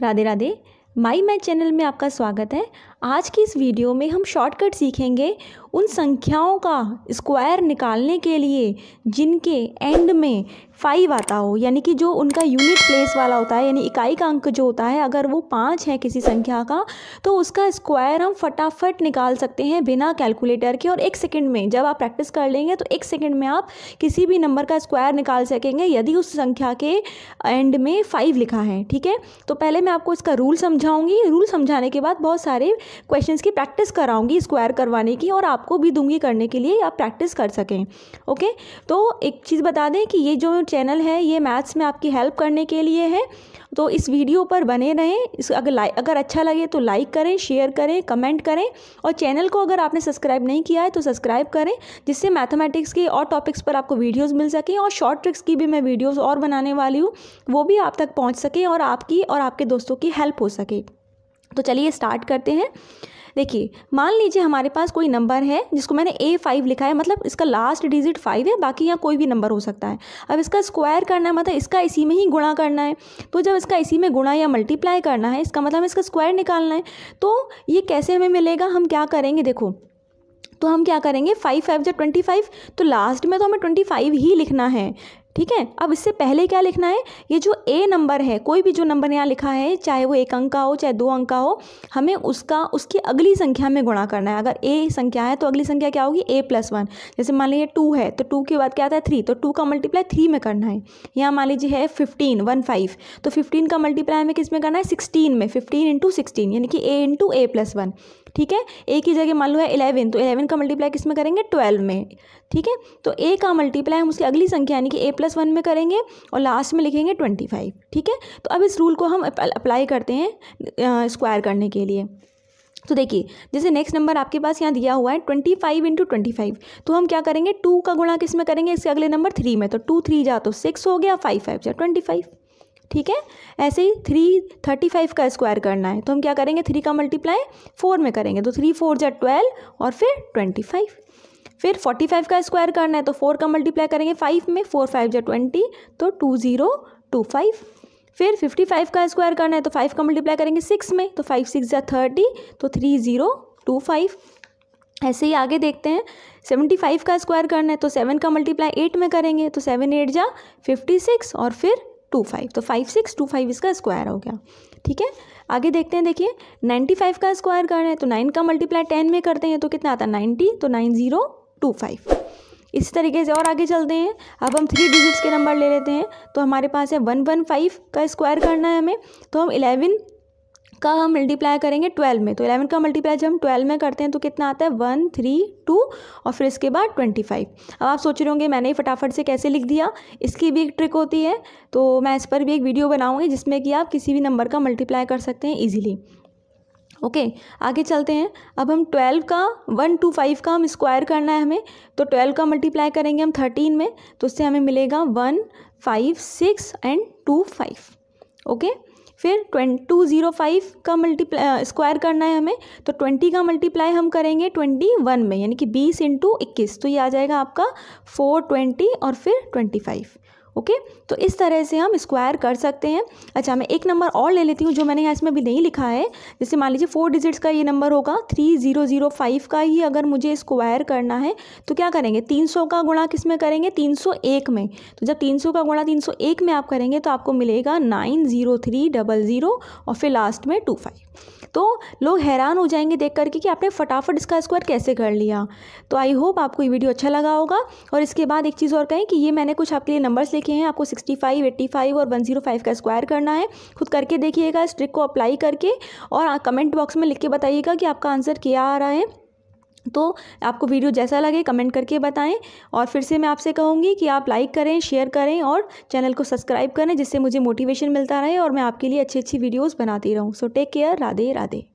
Radhe Radhe my math channel में आपका स्वागत है। आज की इस वीडियो में हम शॉर्टकट सीखेंगे उन संख्याओं का स्क्वायर निकालने के लिए, जिनके एंड में फाइव आता हो, यानी कि जो उनका यूनिट प्लेस वाला होता है, यानी इकाई का अंक जो होता है, अगर वो पाँच है किसी संख्या का तो उसका स्क्वायर हम फटाफट निकाल सकते हैं बिना कैलकुलेटर के और एक सेकंड में। जब आप प्रैक्टिस कर लेंगे तो एक सेकंड में आप किसी भी नंबर का स्क्वायर निकाल सकेंगे, यदि उस संख्या के एंड में फाइव लिखा है, ठीक है? तो पहले मैं आपको इसका रूल समझाऊँगी। रूल समझाने के बाद बहुत सारे क्वेश्चंस की प्रैक्टिस कराऊँगी स्क्वायर करवाने की और आपको भी दूँगी करने के लिए आप प्रैक्टिस कर सकें ओके तो एक चीज़ बता दें कि ये जो चैनल है, ये मैथ्स में आपकी हेल्प करने के लिए है। तो इस वीडियो पर बने रहें, इस अगर अगर अच्छा लगे तो लाइक करें शेयर करें कमेंट करें और चैनल को अगर आपने सब्सक्राइब नहीं किया है तो सब्सक्राइब करें, जिससे मैथमेटिक्स के और टॉपिक्स पर आपको वीडियोस मिल सकें और शॉर्ट ट्रिक्स की भी मैं वीडियोस और बनाने वाली हूँ, वो भी आप तक पहुँच सकें और आपकी और आपके दोस्तों की हेल्प हो सके। तो चलिए स्टार्ट करते हैं। देखिए, मान लीजिए हमारे पास कोई नंबर है, जिसको मैंने ए फाइव लिखा है मतलब इसका लास्ट डिजिट फाइव है, बाकी यहाँ कोई भी नंबर हो सकता है। अब इसका स्क्वायर करना है मतलब इसका इसी में ही गुणा करना है। तो जब इसका इसी में गुणा या मल्टीप्लाई करना है, इसका मतलब इसका स्क्वायर निकालना है तो ये कैसे हमें मिलेगा? हम क्या करेंगे? देखो तो हम क्या करेंगे? फाइव फाइव जब ट्वेंटी फाइव तो लास्ट में तो हमें ट्वेंटी फाइव ही लिखना है। ठीक है? अब इससे पहले क्या लिखना है? ये जो ए नंबर है, कोई भी जो नंबर यहाँ लिखा है, चाहे वो एक अंक का हो, चाहे दो अंक का हो, हमें उसका, उसकी अगली संख्या में गुणा करना है। अगर ए संख्या है तो अगली संख्या क्या होगी? ए प्लस वन जैसे मान लीजिए टू है तो टू के बाद क्या आता है? थ्री तो टू का मल्टीप्लाई थ्री में करना है। यहाँ मान लीजिए है फिफ्टीन वन फाइव तो फिफ्टीन का मल्टीप्लाई हमें किसमें करना है? सिक्सटीन में फिफ्टीन इंटू सिक्सटीन यानी कि a into a plus one ठीक है? ए की जगह मान लो है इलेवन तो इलेवन का मल्टीप्लाई किसमें करेंगे? ट्वेल्व में। ठीक है? तो ए का मल्टीप्लाई हम उसकी अगली संख्या यानी कि ए प्लस वन में करेंगे और लास्ट में लिखेंगे ट्वेंटी फाइव ठीक है? तो अब इस रूल को हम अप्लाई करते हैं स्क्वायर करने के लिए। तो देखिए, जैसे नेक्स्ट नंबर आपके पास यहाँ दिया हुआ है twenty five into twenty five तो हम क्या करेंगे? टू का गुणा किसमें करेंगे? इसके अगले नंबर थ्री में। तो टू थ्री जा तो सिक्स हो गया फाइव फाइव जा ट्वेंटी फाइव ठीक है? ऐसे ही थ्री थर्टी फाइव का स्क्वायर करना है। तो हम क्या करेंगे? थ्री का मल्टीप्लाई फोर में करेंगे। तो थ्री फोर जा ट्वेल्व और फिर ट्वेंटी फाइव फिर फोर्टी फाइव का स्क्वायर करना है तो फोर का मल्टीप्लाई करेंगे फाइव में। फोर फाइव जा ट्वेंटी तो टू ज़ीरो टू फाइव फिर फिफ्टी फाइव का स्क्वायर करना है तो फाइव का मल्टीप्लाई करेंगे सिक्स में। तो फाइव सिक्स जा थर्टी तो थ्री ज़ीरो टू फाइव ऐसे ही आगे देखते हैं। सेवेंटी फाइव का स्क्वायर करना है तो सेवन का मल्टीप्लाई एट में करेंगे तो सेवन एट जा फिफ्टी सिक्स और फिर टू फाइव तो फाइव सिक्स टू फाइव इसका स्क्वायर हो गया। ठीक है? आगे देखते हैं, देखिए नाइन्टी फाइव का स्क्वायर करना है? तो नाइन का मल्टीप्लाई टेन में करते हैं तो कितना आता है? नाइन्टी तो नाइन ज़ीरो टू फाइव इसी तरीके से और आगे चलते हैं। अब हम थ्री डिजिट्स के नंबर ले लेते हैं। तो हमारे पास है वन वन फाइव का स्क्वायर करना है हमें। तो हम इलेवन का हम मल्टीप्लाई करेंगे ट्वेल्व में। तो इलेवन का मल्टीप्लाई जब हम ट्वेल्व में करते हैं तो कितना आता है? वन थ्री टू और फिर इसके बाद ट्वेंटी फाइव अब आप सोच रहे होंगे मैंने ही फटाफट से कैसे लिख दिया? इसकी भी एक ट्रिक होती है। तो मैं इस पर भी एक वीडियो बनाऊँगी जिसमें कि आप किसी भी नंबर का मल्टीप्लाई कर सकते हैं ईजिली ओके okay, आगे चलते हैं। अब हम ट्वेल्व का वन टू फाइव का हम स्क्वायर करना है हमें। तो ट्वेल्व का मल्टीप्लाई करेंगे हम थर्टीन में। तो उससे हमें मिलेगा one five six and two five okay फिर ट्वेंट टू ज़ीरो फाइव का मल्टीप्लाई स्क्वायर करना है हमें तो ट्वेंटी का मल्टीप्लाई हम करेंगे ट्वेंटी वन में, यानी कि बीस इंटू इक्कीस तो ये आ जाएगा आपका फोर ट्वेंटी और फिर ट्वेंटी फाइव। ओके? तो इस तरह से हम स्क्वायर कर सकते हैं। अच्छा मैं एक नंबर और ले लेती हूँ जो मैंने यहाँ इसमें अभी नहीं लिखा है। जैसे मान लीजिए फोर डिजिट्स का ये नंबर होगा थ्री ज़ीरो ज़ीरो फाइव का ही अगर मुझे स्क्वायर करना है तो क्या करेंगे? तीन सौ का गुणा किसमें करेंगे? तीन सौ एक में। तो जब तीन सौ का गुणा तीन सौ एक में आप करेंगे तो आपको मिलेगा nine zero three double zero और फिर लास्ट में टू फाइव तो लोग हैरान हो जाएँगे देख करके कि आपने फटाफट इसका स्क्वायर कैसे कर लिया। तो आई होप आपको ये वीडियो अच्छा लगा होगा। और इसके बाद एक चीज़ और कहें कि ये मैंने कुछ आपके लिए नंबर्स लिखे हैं, आपको सिक्सटी फाइव एट्टी फाइव और वन ज़ीरो फाइव का स्क्वायर करना है। खुद करके देखिएगा, इस ट्रिक को अप्लाई करके और कमेंट बॉक्स में लिख के बताइएगा कि आपका आंसर क्या आ रहा है। तो आपको वीडियो जैसा लगे कमेंट करके बताएँ और फिर से मैं आपसे कहूँगी कि आप लाइक करें शेयर करें और चैनल को सब्सक्राइब करें, जिससे मुझे मोटिवेशन मिलता रहे और मैं आपके लिए अच्छी अच्छी वीडियोस बनाती रहूँ। So take care Radhe Radhe.